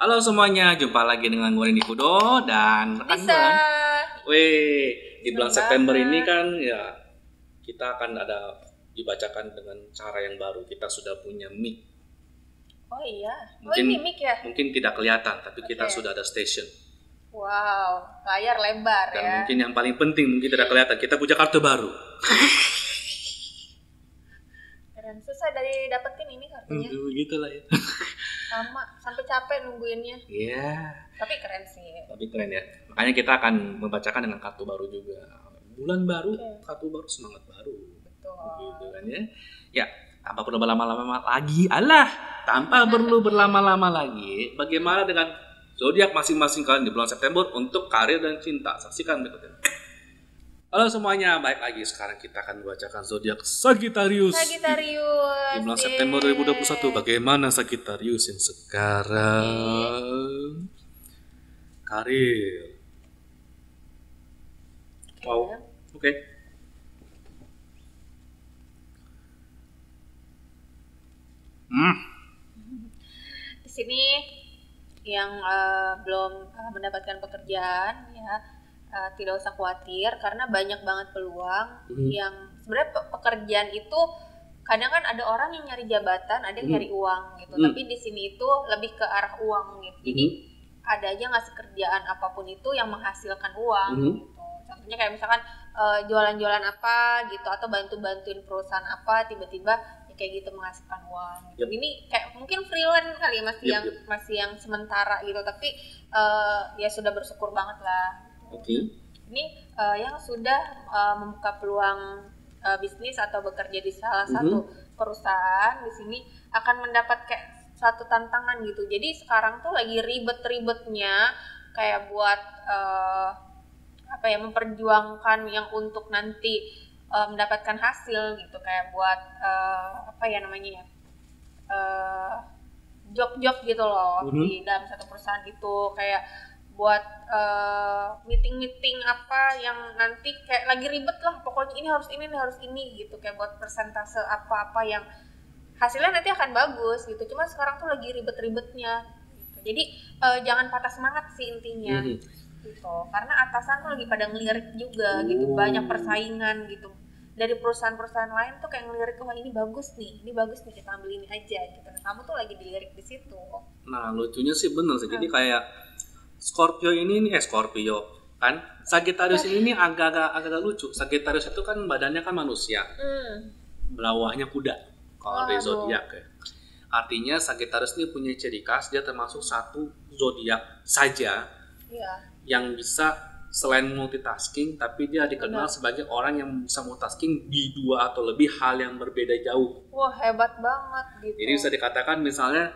Halo semuanya, jumpa lagi dengan gue Rini Kudo dan rekan gue. Weh, di bulan September ini kan ya kita akan ada dibacakan dengan cara yang baru. Kita sudah punya mic. Oh iya. Oh Mungkin- ini mic ya? Mungkin tidak kelihatan, tapi kita Oke. sudah ada station. Wow, layar lebar Dan ya. mungkin yang paling penting mungkin tidak kelihatan, kita punya kartu baru. Keren. Susah dari dapetin ini kartunya. Lah ya. Sama, sampai capek nungguinnya. Iya. Tapi keren sih. Tapi keren ya. Makanya kita akan membacakan dengan kartu baru juga. Bulan baru, Oke. kartu baru, semangat baru. Betul. gitu kan ya. Ya, tanpa perlu berlama-lama lagi, Allah, tanpa perlu berlama-lama lagi, bagaimana dengan zodiak masing-masing kalian di bulan September untuk karir dan cinta? Saksikan berikutnya. Halo semuanya, baik lagi sekarang kita akan membacakan zodiak Sagittarius. Sagittarius. Di bulan Yeay. September 2021, bagaimana Sagittarius yang sekarang? Karir. Wow. Oke. Hmm. Di sini yang eh, belum eh, mendapatkan pekerjaan ya eh, tidak usah khawatir karena banyak banget peluang Hmm. yang sebenarnya pe- pekerjaan itu kadang kan ada orang yang nyari jabatan, ada yang Hmm. nyari uang gitu. Hmm. Tapi di sini itu lebih ke arah uang gitu. Jadi ada aja ngasih kerjaan apa pun itu yang menghasilkan uang Mhm. gitu. Contohnya kayak misalkan eh, jualan-jualan apa gitu atau bantu-bantuin perusahaan apa tiba-tiba ya kayak gitu menghasilkan uang. Gitu. Yep. Ini kayak mungkin freelance kali ya masih Yep, yang yep. masih yang sementara gitu tapi eh, ya sudah bersyukur banget lah. Oke. Ini eh, yang sudah eh, membuka peluang eh, bisnis atau bekerja di salah Mhm. satu perusahaan di sini akan mendapat kayak satu tantangan gitu. Jadi sekarang tuh lagi ribet-ribetnya kayak buat eh, apa ya memperjuangkan yang untuk nanti eh, mendapatkan hasil gitu kayak buat eh, apa ya namanya ya eh, job-job gitu loh Mhm. di dalam satu perusahaan itu kayak buat eh, meeting-meeting apa yang nanti kayak lagi ribet lah pokoknya ini harus ini ini harus ini gitu kayak buat persentase apa-apa yang hasilnya nanti akan bagus gitu cuma sekarang tuh lagi ribet-ribetnya gitu. jadi eh, jangan patah semangat sih intinya Mhm. gitu karena atasan tuh lagi pada ngelirik juga gitu Oh. banyak persaingan gitu dari perusahaan-perusahaan lain tuh kayak ngelirik wah ini bagus nih ini bagus nih kita ambil ini aja gitu nah, kamu tuh lagi dilirik di situ Nah, lucunya sih bener sih. Jadi Hmm. kayak Scorpio ini nih, eh Scorpio kan. Sagittarius ini agak-agak agak lucu. Sagittarius itu kan badannya kan manusia, hmm. belawahnya kuda. Kalau dari Waduh. zodiak ya. Artinya Sagittarius ini punya ciri khas dia termasuk satu zodiak saja ya yang bisa selain multitasking tapi dia dikenal Benar. sebagai orang yang bisa multitasking di dua atau lebih hal yang berbeda jauh. wah hebat banget gitu Jadi bisa dikatakan misalnya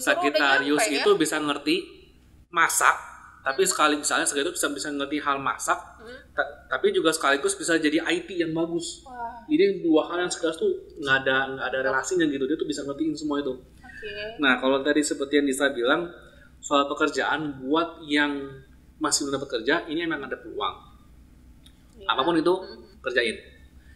Sagittarius nyampe itu ya bisa ngerti masak, tapi sekali misalnya Sagittarius bisa bisa ngerti hal masak, Hmm. ta- tapi juga sekaligus bisa jadi IT yang bagus. wah Jadi dua hal yang sekaligus tuh nggak ada nggak ada relasinya gitu, dia tuh bisa ngertiin semua itu. oke Nah kalau tadi seperti yang Disa bilang soal pekerjaan buat yang masih belum bekerja ini emang ada peluang. Iya. Apa pun itu Hmm. kerjain.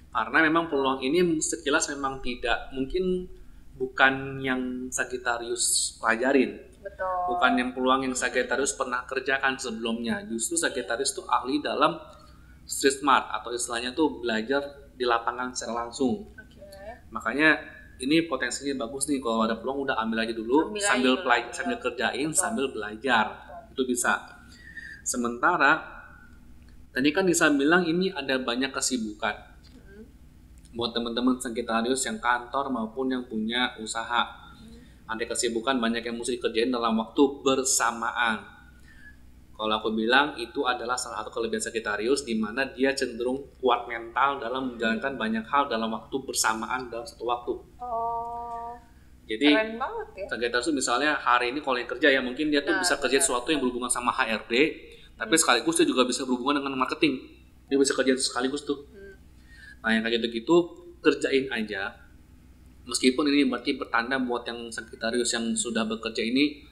Karena memang peluang ini sekilas memang tidak mungkin bukan yang Sagittarius pelajarin betul bukan yang peluang yang Sagittarius pernah kerjakan sebelumnya. Justru Sagittarius itu ahli dalam street smart atau istilahnya tuh belajar di lapangan secara langsung. oke Makanya ini potensinya bagus nih kalau ada peluang udah ambil aja dulu Ambil aja sambil dulu, pelaj- ambil. sambil kerjain Betul. sambil belajar. Itu bisa. Sementara tadi kan Nisa bilang ini ada banyak kesibukan Hmm. buat teman-teman Sagittarius yang kantor maupun yang punya usaha ada kesibukan banyak yang mesti dikerjain dalam waktu bersamaan. Kalau aku bilang itu adalah salah satu kelebihan Sagittarius di mana dia cenderung kuat mental dalam menjalankan banyak hal dalam waktu bersamaan dalam satu waktu. oh Jadi keren banget ya Sagittarius misalnya hari ini kalau yang kerja ya mungkin dia tuh Nah, bisa kerja benar. sesuatu yang berhubungan sama HRD, tapi sekaligus dia juga bisa berhubungan dengan marketing. Dia bisa kerja sekaligus tuh. Hmm. Nah yang kayak gitu-gitu kerjain aja. Meskipun ini berarti pertanda buat yang Sagittarius yang sudah bekerja ini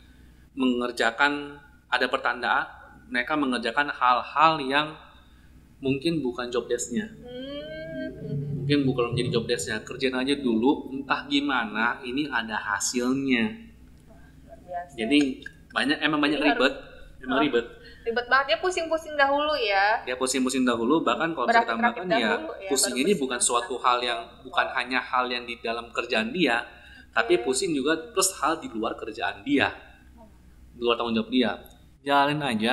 mengerjakan ada pertanda mereka mengerjakan hal-hal yang mungkin bukan job desk-nya. Hmm. Mungkin bukan menjadi job desk-nya. Kerjain aja dulu entah gimana ini ada hasilnya. Biasa. Jadi banyak emang banyak ribet emang Oh. ribet ribet banget. Dia pusing-pusing dahulu ya. Dia pusing-pusing dahulu bahkan kalau bisa Berakit-rakit ditambahkan ya ya, pusing ini pusing. bukan suatu hal yang bukan hanya hal yang di dalam kerjaan dia tapi pusing juga plus hal di luar kerjaan dia. Di luar tanggung jawab dia. Jalanin aja.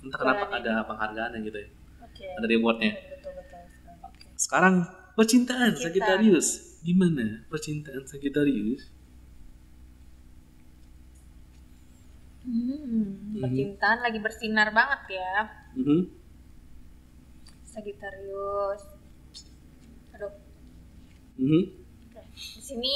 Entah kenapa Jalanin. ada penghargaan gitu ya. Oke. Ada rewardnya. Betul betul. Sekarang Percintaan. Sagittarius. Gimana percintaan Sagittarius Hmm, percintaan lagi bersinar banget ya Mhm. Sagittarius aduh Mhm. Oke. di sini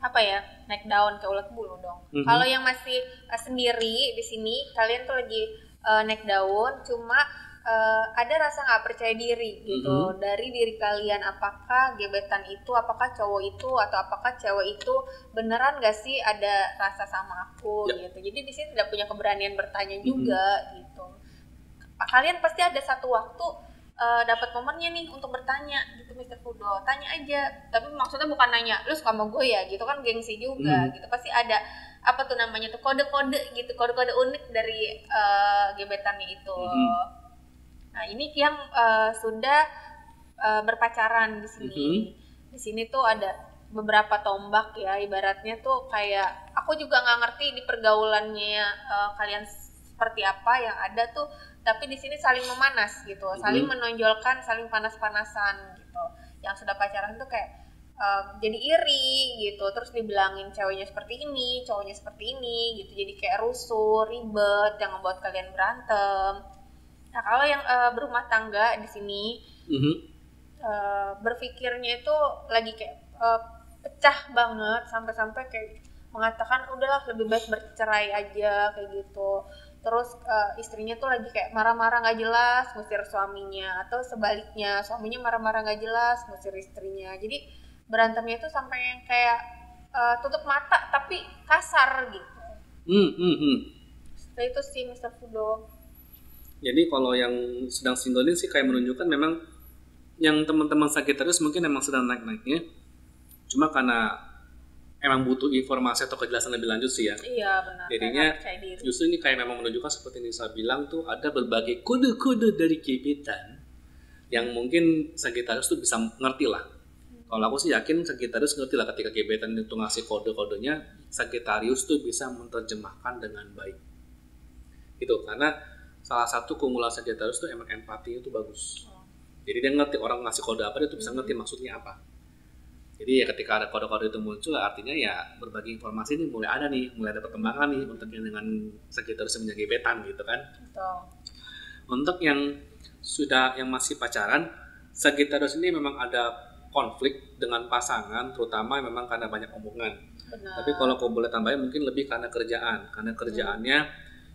apa ya naik daun ke ulat bulu dong Mhm. kalau yang masih uh, sendiri di sini kalian tuh lagi uh, naik daun cuma uh, ada rasa nggak percaya diri gitu dari diri kalian apakah gebetan itu apakah cowok itu atau apakah cewek itu beneran gak sih ada rasa sama aku Ya. gitu jadi di sini tidak punya keberanian bertanya juga gitu kalian pasti ada satu waktu uh, dapat momennya nih untuk bertanya gitu Mr. Fudo tanya aja tapi maksudnya bukan nanya lu suka sama gue ya gitu kan gengsi juga Hmm. gitu pasti ada apa tuh namanya tuh kode-kode gitu kode-kode unik dari uh, gebetannya itu Mhm. Nah ini yang uh, sudah uh, berpacaran di sini Mhm. di sini tuh ada beberapa tombak ya ibaratnya tuh kayak aku juga nggak ngerti di pergaulannya uh, kalian seperti apa yang ada tuh tapi di sini saling memanas gitu saling Mhm. menonjolkan saling panas-panasan gitu yang sudah pacaran tuh kayak um, jadi iri gitu terus dibilangin ceweknya seperti ini cowoknya seperti ini gitu jadi kayak rusuh ribet yang membuat kalian berantem nah kalau yang uh, berumah tangga di sini Mhm. uh, berpikirnya itu lagi kayak uh, pecah banget sampai-sampai kayak mengatakan udahlah lebih baik bercerai aja kayak gitu terus uh, istrinya tuh lagi kayak marah-marah nggak jelas ngusir suaminya atau sebaliknya suaminya marah-marah nggak jelas ngusir istrinya jadi berantemnya itu sampai yang kayak uh, tutup mata tapi kasar gitu Hmm, hmm, hmm. Seperti itu sih Mr. Fudo Jadi kalau yang sedang single ini sih kayak menunjukkan memang yang teman-teman Sagittarius mungkin emang sedang naik-naiknya. Cuma karena emang butuh informasi atau kejelasan lebih lanjut sih ya. iya benar Jadinya Justru ini kayak memang menunjukkan seperti yang saya bilang tuh ada berbagai kode-kode dari gebetan yang mungkin Sagittarius tuh bisa ngerti lah. Kalau aku sih yakin Sagittarius ngerti lah ketika gebetan itu ngasih kode-kodenya, Sagittarius tuh bisa menerjemahkan dengan baik. Itu karena salah satu keunggulan Sagittarius tuh emang empati itu bagus. Oh. Jadi dia ngerti orang ngasih kode apa dia tuh bisa ngerti maksudnya apa. Jadi ya ketika ada kode-kode itu muncul artinya ya berbagi informasi ini mulai ada nih, mulai ada perkembangan nih untuk yang dengan Sagittarius punya gebetan gitu kan. Betul. Untuk yang sudah yang masih pacaran, Sagittarius ini memang ada konflik dengan pasangan, terutama memang karena banyak omongan. benar Tapi kalau kau boleh tambahin mungkin lebih karena kerjaan, karena kerjaannya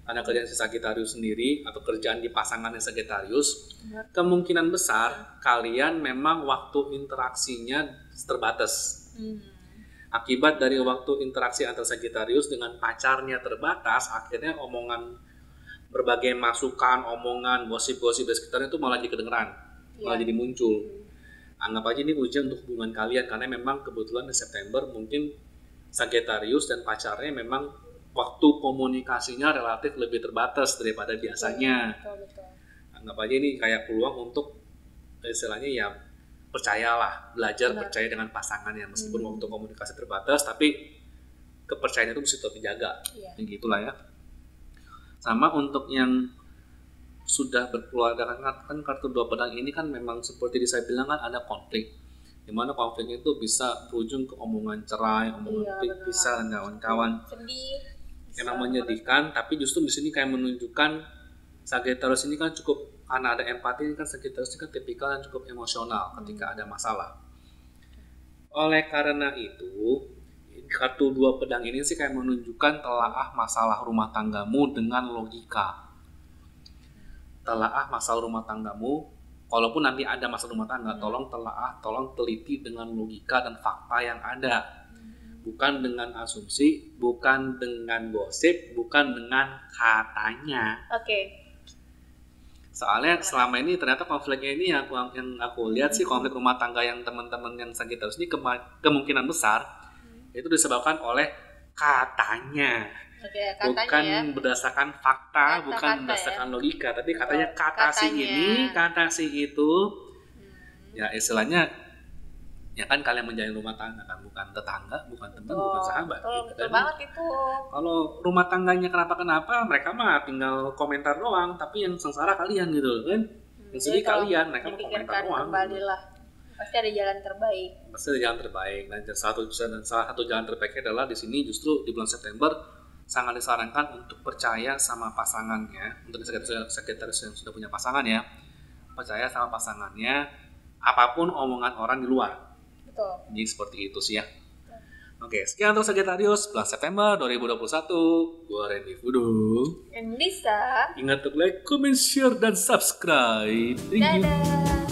karena kerjaan si Sagittarius sendiri atau kerjaan di pasangannya Sagittarius, Benar. kemungkinan besar kalian memang waktu interaksinya terbatas. Hmm. Akibat dari waktu interaksi antara Sagittarius dengan pacarnya terbatas, akhirnya omongan berbagai masukan, omongan, gosip-gosip dari sekitarnya itu malah jadi kedengeran, malah Iya. jadi muncul. Anggap aja ini ujian untuk hubungan kalian karena memang kebetulan di September mungkin Sagittarius dan pacarnya memang waktu komunikasinya relatif lebih terbatas daripada biasanya. Betul, betul. Anggap aja ini kayak peluang untuk istilahnya ya percayalah, belajar Benar. percaya dengan pasangannya meskipun Hmm. waktu komunikasi terbatas tapi kepercayaan itu mesti tetap dijaga. Iya. Ya gitulah ya. Sama untuk yang sudah berkeluarga kan, kan kartu dua pedang ini kan memang seperti yang saya bilang kan ada konflik di mana konfliknya itu bisa berujung ke omongan cerai, omongan Iya, pisah dan kawan-kawan Sedih. Emang menyedihkan tapi justru di sini kayak menunjukkan Sagittarius ini kan cukup karena ada empati ini kan Sagittarius ini kan tipikal yang cukup emosional ketika ada masalah. Oleh karena itu kartu dua pedang ini sih kayak menunjukkan telaah masalah rumah tanggamu dengan logika. Telaah masalah rumah tanggamu walaupun nanti ada masalah rumah tangga Hmm. tolong telaah tolong teliti dengan logika dan fakta yang ada bukan dengan asumsi, bukan dengan gosip, bukan dengan katanya. Oke. Soalnya selama ini ternyata konfliknya ini yang aku, yang aku lihat sih konflik rumah tangga yang teman-teman yang Sagittarius ini kema- kemungkinan besar itu disebabkan oleh katanya. Oke, katanya bukan ya. berdasarkan fakta, Kata-kata bukan ya. berdasarkan logika, tapi katanya kata si Katanya. ini, kata si itu, Hmm. ya istilahnya ya kan kalian menjalin rumah tangga kan bukan tetangga, bukan teman, bukan sahabat. Betul, gitu betul kan. banget itu. Kalau rumah tangganya kenapa-kenapa, mereka mah tinggal komentar doang, tapi yang sengsara kalian gitu kan. Yang sedih Jadi kalau kalian, mereka mau komentar doang. kembali lah. Pasti ada jalan terbaik. Pasti ada jalan terbaik dan satu dan salah satu jalan terbaiknya adalah di sini justru di bulan September sangat disarankan untuk percaya sama pasangannya untuk sekretaris sekretaris yang sudah punya pasangan ya percaya sama pasangannya apa pun omongan orang di luar Betul. jadi seperti itu sih ya. Oke sekian untuk Sagittarius bulan September 2021 gua Randy Fudu. Dan Lisa, ingat untuk like, comment, share dan subscribe. Thank you. Dadah.